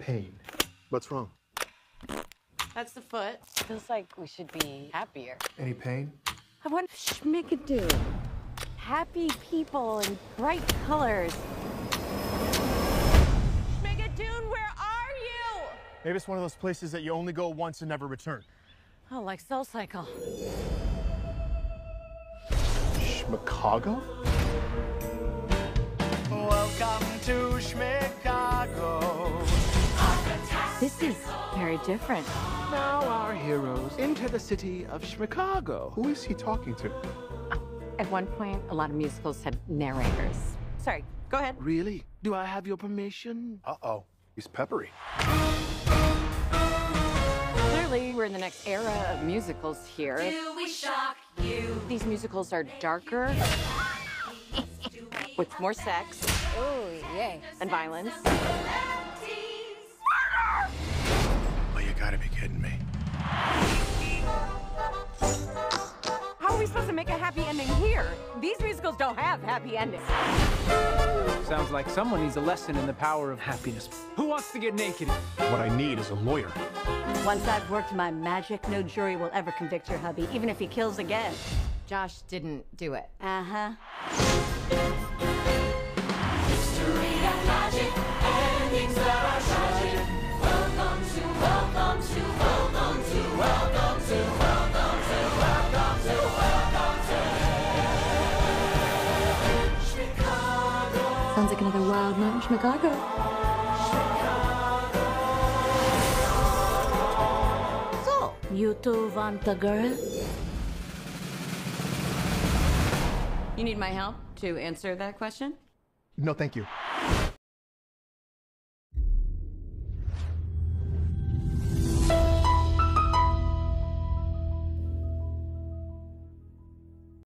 any pain. What's wrong? That's the foot. Feels like we should be happier. Any pain? I want schmigadoon. Happy people and bright colors. Schmigadoon, where are you? Maybe it's one of those places that you only go once and never return. Oh, like Soul Cycle. Schmicago? Welcome to Schmicago. Very different. Now our heroes enter the city of Schmicago. Who is he talking to? At one point, a lot of musicals had narrators. Sorry, go ahead. Really? Do I have your permission? Uh-oh. He's peppery. Clearly, we're in the next era of musicals here. Do we shock you? These musicals are darker, with more sex Oh, yay. and violence. Kidding me. How are we supposed to make a happy ending here? These musicals don't have happy endings. Sounds like someone needs a lesson in the power of happiness. Who wants to get naked? What I need is a lawyer. Once I've worked my magic, no jury will ever convict your hubby, even if he kills again. Josh didn't do it. Uh Sounds like another wild night in Schmicago. So, you two want a girl? You need my help to answer that question? No, thank you.